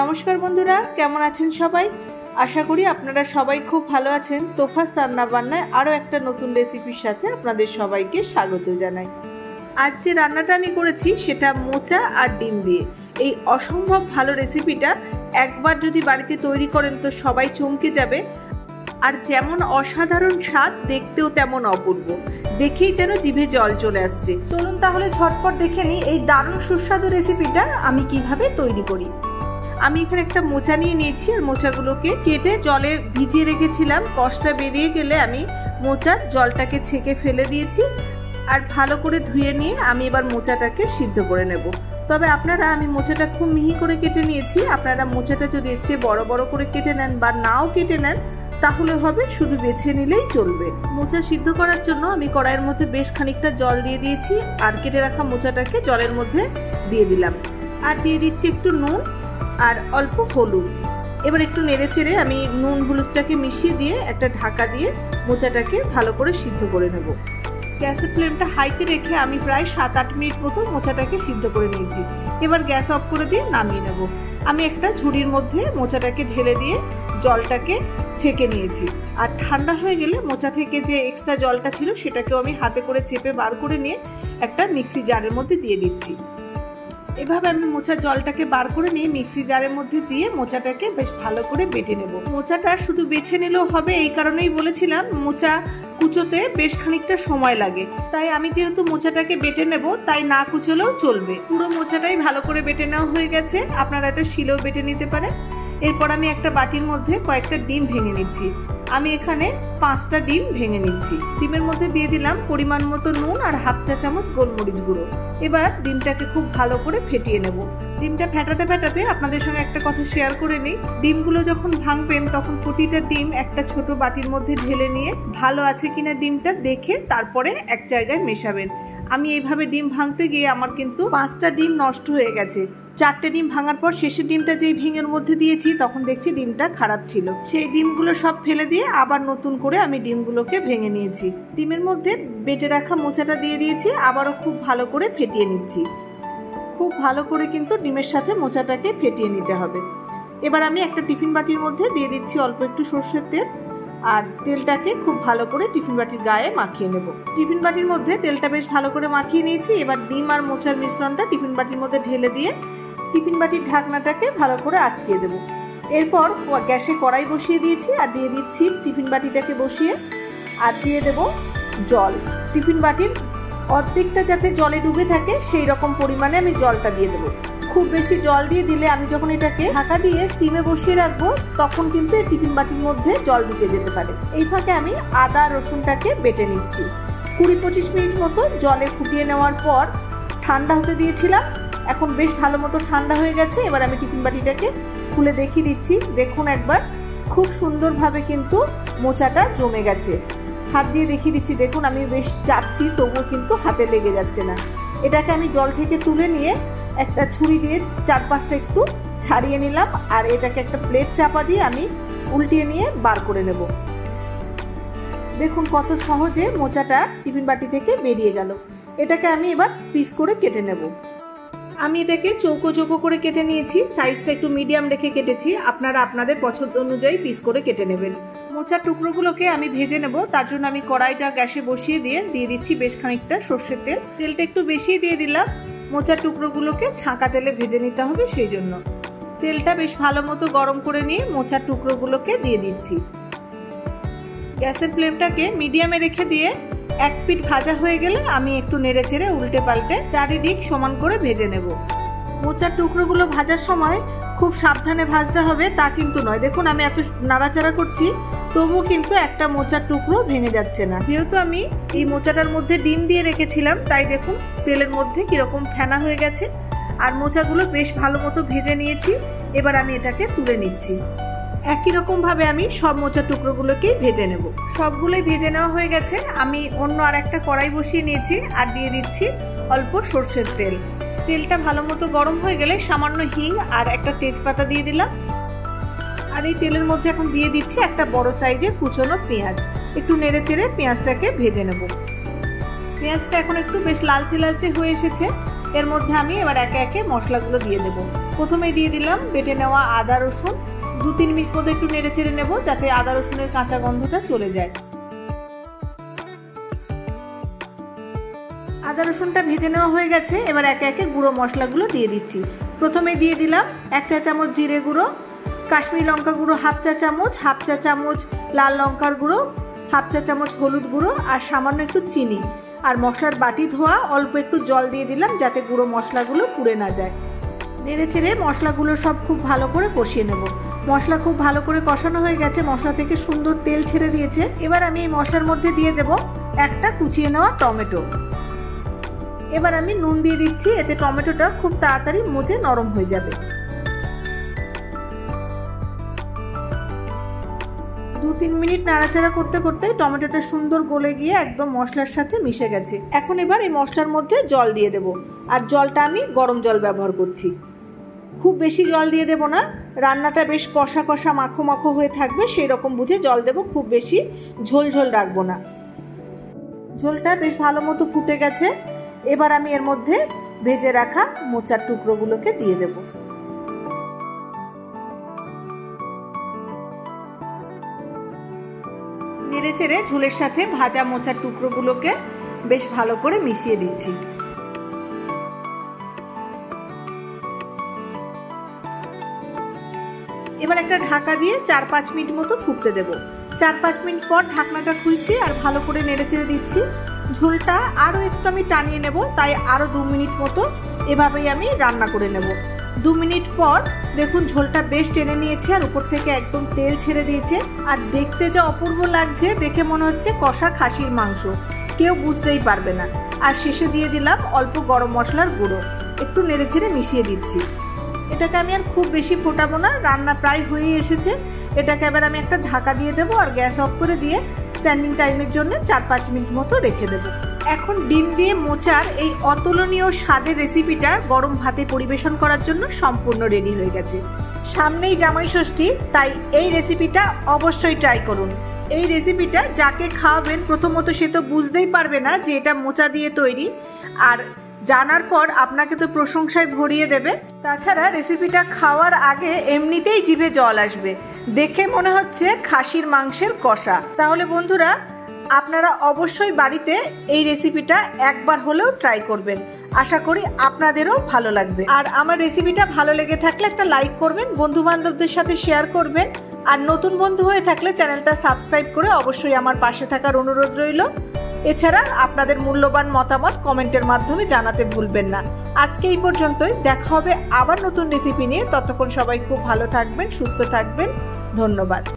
নমস্কার বন্ধুরা, কেমন আছেন সবাই? আশা করি আপনারা সবাই খুব ভালো আছেন। তোফাস রান্না বান্নায় আরও একটা নতুন রেসিপির সাথে আপনাদের সবাইকে স্বাগত জানাই। আজ যে রান্নাটা আমি করেছি, সেটা মোচা আর ডিম দিয়ে। এই অসম্ভব ভালো রেসিপিটা একবার যদি বাড়িতে তৈরি করেন তো সবাই চমকে যাবে। আর যেমন অসাধারণ স্বাদ, দেখতেও তেমন অপূর্ব। দেখেই যেন জিভে জল চলে আসছে। চলুন তাহলে ঝটপট দেখে নিই এই দারুণ সুস্বাদু রেসিপিটা আমি কীভাবে তৈরি করি। আমি এখানে একটা মোচা নিয়ে নিয়েছি, আর মোচাগুলোকে কেটে জলে ভিজিয়ে রেখেছিলাম। কষ্টটা বেরিয়ে গেলে আমি মোচার জলটাকে ছেঁকে ফেলে দিয়েছি, আর ভালো করে ধুয়ে নিয়ে আমি এবার মোচাটাকে সিদ্ধ করে নেব। তবে আপনারা, আমি মোচাটা খুব মিহি করে কেটে নিয়েছি। আপনারা মোচাটা যদি এর চেয়ে বড় বড় করে কেটে নেন বা নাও কেটে নেন, তাহলে হবে শুধু বেছে নিলেই চলবে। মোচা সিদ্ধ করার জন্য আমি কড়াইয়ের মধ্যে বেশ খানিকটা জল দিয়ে দিয়েছি, আর কেটে রাখা মোচাটাকে জলের মধ্যে দিয়ে দিলাম। আর দিয়ে দিচ্ছি একটু নুন আর অল্প হলুদ। এবার একটু নেড়ে চেড়ে আমি নুন হলুদটাকে মিশিয়ে দিয়ে একটা ঢাকা দিয়ে মোচাটাকে ভালো করে সিদ্ধ করে নেব। গ্যাসের ফ্লেমটা হাইতে রেখে আমি প্রায় সাত আট মিনিট মতো মোচাটাকে সিদ্ধ করে নিয়েছি। এবার গ্যাস অফ করে দিয়ে নামিয়ে নেব। আমি একটা ঝুড়ির মধ্যে মোচাটাকে ঢেলে দিয়ে জলটাকে ছেঁকে নিয়েছি। আর ঠান্ডা হয়ে গেলে মোচা থেকে যে এক্সট্রা জলটা ছিল সেটাকেও আমি হাতে করে চেপে বার করে নিয়ে একটা মিক্সি জারের মধ্যে দিয়ে দিচ্ছি। এভাবে আমি মোচার জলটাকে বার করে নিয়ে মিক্সি জারের মধ্যে দিয়ে মোচাটাকে বেশ ভালো করে বেটে নেব। মোচাটা শুধু বেছে নিলেও হবে, এই কারণেই বলেছিলাম মোচা কুচোতে বেশ খানিকটা সময় লাগে। তাই আমি যেহেতু মোচাটাকে বেটে নেব, তাই না কুচোলেও চলবে। পুরো মোচাটাই ভালো করে বেটে নেওয়া হয়ে গেছে। আপনারা একটা শিলেও বেটে নিতে পারেন। এরপর আমি একটা বাটির মধ্যে কয়েকটা ডিম ভেঙে নিচ্ছি। আমি এখানে পাঁচটা ডিম ভেঙে নিচ্ছি। ডিমের মধ্যে দিয়ে দিলাম পরিমাণ মতো নুন আর হাফ চা চামচ গোলমরিচ গুঁড়ো। এবার ডিমটাকে খুব ভালো করে ফেটিয়ে নেব। ডিমটা ফেটাতে ফেটাতে আপনাদের সঙ্গে একটা কথা শেয়ার করে নিই। ডিমগুলো যখন ভাঙবেন, তখন প্রতিটা ডিম একটা ছোট বাটির মধ্যে ঢেলে নিয়ে ভালো আছে কিনা ডিমটা দেখে তারপরে এক জায়গায় মেশাবেন। আমি এইভাবে ডিম ভাঙতে গিয়ে আমার কিন্তু পাঁচটা ডিম নষ্ট হয়ে গেছে। চারটে ডিম ভাঙার পর শেষের ডিমটা যেই ভেঙের মধ্যে দিয়েছি, তখন দেখছি ডিমটা খারাপ ছিল। সেই ডিমগুলো সব ফেলে দিয়ে আবার নতুন করে আমি ডিমগুলোকে ভেঙে নিয়েছি। ডিমের মধ্যে বেটে রাখা মোচাটা দিয়ে দিয়েছি, আবারও খুব ভালো করে ফেটিয়ে নিচ্ছি। খুব ভালো করে কিন্তু ডিমের সাথে মোচাটাকে ফেটিয়ে নিতে হবে। এবার আমি একটা টিফিন বাটির মধ্যে দিয়ে দিচ্ছি অল্প একটু সর্ষের তেল, আর তেলটাকে খুব ভালো করে টিফিন বাটির গায়ে মাখিয়ে নেব। টিফিন বাটির মধ্যে তেলটা বেশ ভালো করে মাখিয়ে নিয়েছি। এবার ডিম আর মোচার মিশ্রণটা টিফিন বাটির মধ্যে ঢেলে দিয়ে টিফিন বাটির ঢাকনাটাকে ভালো করে আটকিয়ে দেবো। এরপর গ্যাসে কড়াই বসিয়ে দিয়েছি আর দিয়ে দিচ্ছি টিফিন বাটিটাকে বসিয়ে আর দিয়ে দেব জল। টিফিন বাটির অর্ধেকটা যাতে জলে ডুবে থাকে সেই রকম পরিমাণে আমি জলটা দিয়ে দেবো। খুব বেশি জল দিয়ে দিলে আমি যখন এটাকে ঢাকা দিয়ে স্টিমে বসিয়ে রাখব, তখন কিন্তু এই টিফিন বাটির মধ্যে জল ঢুকে যেতে পারে। এই ফাঁকে আমি আদা রসুনটাকে বেটে নিচ্ছি। কুড়ি পঁচিশ মিনিট মতো জলে ফুটিয়ে নেওয়ার পর ঠান্ডা হতে দিয়েছিলাম। এখন বেশ ভালো মতো ঠান্ডা হয়ে গেছে। এবার আমি টিফিন বাটিটাকে খুলে দেখিয়ে দিচ্ছি। দেখুন একবার, খুব সুন্দরভাবে কিন্তু মোচাটা জমে গেছে। হাত দিয়ে দেখিয়ে দিচ্ছি, দেখুন আমি বেশ চাপছি, তবুও কিন্তু হাতে লেগে যাচ্ছে না। এটাকে আমি জল থেকে তুলে নিয়ে একটা ছুরি দিয়ে চার পাঁচটা একটু ছাড়িয়ে নিলাম আর এটাকে একটা প্লেট চাপা দিয়ে আমি উল্টিয়ে নিয়ে বার করে নেব। দেখুন কত সহজে মোচাটা টিফিন বাটি থেকে বেরিয়ে গেল। এটাকে আমি এবার পিস করে কেটে নেব। আমি এটাকে চৌকো চৌকো করে কেটে নিয়েছি। সাইজটা একটু মিডিয়াম রেখে কেটেছি। আপনারা আপনাদের পছন্দ অনুযায়ী পিস করে কেটে নেবেন। মোচার টুকরোগুলোকে আমি ভেজে নেব। তার জন্য আমি কড়াইটা গ্যাসে বসিয়ে দিয়ে দিয়ে দিচ্ছি বেশ খানিকটা সর্ষের তেল। তেলটা একটু বেশি দিয়ে দিলাম। মোচার টুকরোগুলোকে ছাঁকা তেলে ভেজে নিতে হবে সেই জন্য। তেলটা বেশ ভালো মতো গরম করে নিয়ে মোচার টুকরোগুলোকে দিয়ে দিচ্ছি। গ্যাসের ফ্লেমটাকে মিডিয়ামে রেখে দিয়ে এক পিঠ ভাজা হয়ে গেলে আমি একটু নেড়ে চেড়ে উল্টে পাল্টে চারিদিক সমান করে ভেজে নেব। মোচার টুকরোগুলো ভাজার সময় খুব সাবধানে ভাজতে হবে, তা কিন্তু নয়। দেখুন, আমি এত নাড়াচাড়া করছি তবু কিন্তু একটা মোচার টুকরো ভেঙে যাচ্ছে না। যেহেতু আমি এই মোচাটার মধ্যে ডিম দিয়ে রেখেছিলাম, তাই দেখুন তেলের মধ্যে কীরকম ফেনা হয়ে গেছে। আর মোচাগুলো বেশ ভালো মতো ভেজে নিয়েছি, এবার আমি এটাকে তুলে নিচ্ছি। একই রকম ভাবে আমি সব মোচার টুকরোগুলোকেই ভেজে নেব। সবগুলোই ভেজে নেওয়া হয়ে গেছে। আমি অন্য আর একটা কড়াই বসিয়ে নিয়েছি আর দিয়ে দিচ্ছি অল্প সর্ষের তেল। তেলটা ভালো মতো গরম হয়ে গেলে সামান্য হিং আর একটা তেজপাতা দিয়ে দিলাম। আর এই তেলের মধ্যে এখন দিয়ে দিচ্ছি একটা বড় সাইজের কুচনো পেঁয়াজ। একটু নেড়ে চেড়ে পেঁয়াজটাকে ভেজে নেব। পেঁয়াজটা এখন একটু বেশ লালচে লালচে হয়ে এসেছে। এর মধ্যে আমি এবার একে একে মশলাগুলো দিয়ে দেবো। প্রথমে দিয়ে দিলাম বেটে নেওয়া আদা রসুন। দু তিন মিনিট মতো একটু নেড়ে চেড়ে নেব, যাতে আদা রসুনের কাঁচা গন্ধটা চলে যায়। আদা রসুনটা ভেজে নেওয়া হয়ে গেছে, এবার একে একে গুঁড়ো মশলাগুলো দিয়ে দিচ্ছি। প্রথমে দিয়ে দিলাম এক চা চামচ জিরে গুঁড়ো, কাশ্মীর লঙ্কা গুঁড়ো হাফ চা চামচ, হাফ চা চামচ লাল লঙ্কার গুঁড়ো, হাফ চা চামচ হলুদ গুঁড়ো, আর সামান্য একটু চিনি। আর মশলার বাটি ধোয়া, অল্প একটু জল দিয়ে দিলাম যাতে গুঁড়ো মশলাগুলো পুড়ে না যায়। নেড়ে চেড়ে মশলাগুলো সব খুব ভালো করে কষিয়ে নেব। মশলা খুব ভালো করে কষানো হয়ে গেছে, মশলা থেকে সুন্দর তেল ছেড়ে দিয়েছে। এবার আমি এই মশলার মধ্যে দিয়ে দেব একটা কুচিয়ে নেওয়া টমেটো। এবার আমি নুন দিয়ে দিচ্ছি, এতে টমেটোটা খুব তাড়াতাড়ি মুজে নরম হয়ে যাবে। দু তিন মিনিট নাড়াচাড়া করতে করতে টমেটোটা সুন্দর গলে গিয়ে একদম মশলার সাথে মিশে গেছে। এখন এবার এই মশলার মধ্যে জল দিয়ে দেব। আর জলটা আমি গরম জল ব্যবহার করছি। খুব বেশি জল দিয়ে দেব না। রান্নাটা বেশ কষা কষা মাখো মাখো হয়ে থাকবে সেই রকম বুঝে জল দেব, খুব বেশি ঝোল ঝোল রাখব না। ঝোলটা বেশ ভালো মতো ফুটে গেছে। এবার আমি এর মধ্যে ভেজে রাখা মোচার টুকরোগুলোকে দিয়ে দেব। নেড়ে চেড়ে ঝোলের সাথে ভাজা মোচার টুকরোগুলোকে বেশ ভালো করে মিশিয়ে দিচ্ছি। এবার একটা ঢাকা দিয়ে চার পাঁচ মিনিট মতো ফুটতে দেব। চার পাঁচ মিনিট পর ঢাকনাটা খুলছি আর ভালো করে নেড়ে চেড়ে দিচ্ছি। ঝোলটা আরও একটু আমি টানিয়ে নেব, তাই আরও দু মিনিট মতো এভাবেই আমি রান্না করে নেব। দু মিনিট পর দেখুন ঝোলটা বেশ টেনে নিয়েছে আর উপর থেকে একদম তেল ছেড়ে দিয়েছে। আর দেখতে যা অপূর্ব লাগছে, দেখে মনে হচ্ছে কষা খাসির মাংস। কেউ বুঝতেই পারবে না। আর শেষে দিয়ে দিলাম অল্প গরম মশলার গুঁড়ো। একটু নেড়ে ছেড়ে মিশিয়ে দিচ্ছি। এটাকে আমি আর খুব বেশি ফোটাবো না, রান্না প্রায় হয়েই এসেছে। এটাকে এবার আমি একটা ঢাকা দিয়ে দেবো আর গ্যাস অফ করে দিয়ে স্ট্যান্ডিং টাইমের জন্য চার পাঁচ মিনিট মতো রেখে দেবো। এখন ডিম দিয়ে মোচার এই অতুলনীয় স্বাদের রেসিপিটা গরম ভাতে পরিবেশন করার জন্য সম্পূর্ণ রেডি হয়ে গেছে। সামনেই জামাই ষষ্ঠী, তাই এই রেসিপিটা অবশ্যই ট্রাই করুন। এই রেসিপিটা যাকে খাওয়াবেন, প্রথমত সে তো বুঝতেই পারবে না যে এটা মোচা দিয়ে তৈরি। আর জানার পর আপনাকে তো প্রশংসায় ভরিয়ে দেবে। তাছাড়া রেসিপিটা খাওয়ার আগে এমনিতেই জিভে জল আসবে। দেখে মনে হচ্ছে খাসির মাংসের কষা। তাহলে বন্ধুরা, আপনারা অবশ্যই বাড়িতে এই রেসিপিটা একবার হলেও ট্রাই করবেন। আশা করি আপনাদেরও ভালো লাগবে। আর আমার রেসিপিটা ভালো লেগে থাকলে একটা লাইক করবেন বন্ধু বান্ধবদের সাথে শেয়ার করবেন। আর নতুন বন্ধু হয়ে থাকলে চ্যানেলটা সাবস্ক্রাইব করে অবশ্যই আমার পাশে থাকার অনুরোধ রইল। এছাড়া আপনাদের মূল্যবান মতামত কমেন্টের মাধ্যমে জানাতে ভুলবেন না। আজকে এই পর্যন্তই। দেখা হবে আবার নতুন রেসিপি নিয়ে। ততক্ষণ সবাই খুব ভালো থাকবেন, সুস্থ থাকবেন। ধন্যবাদ।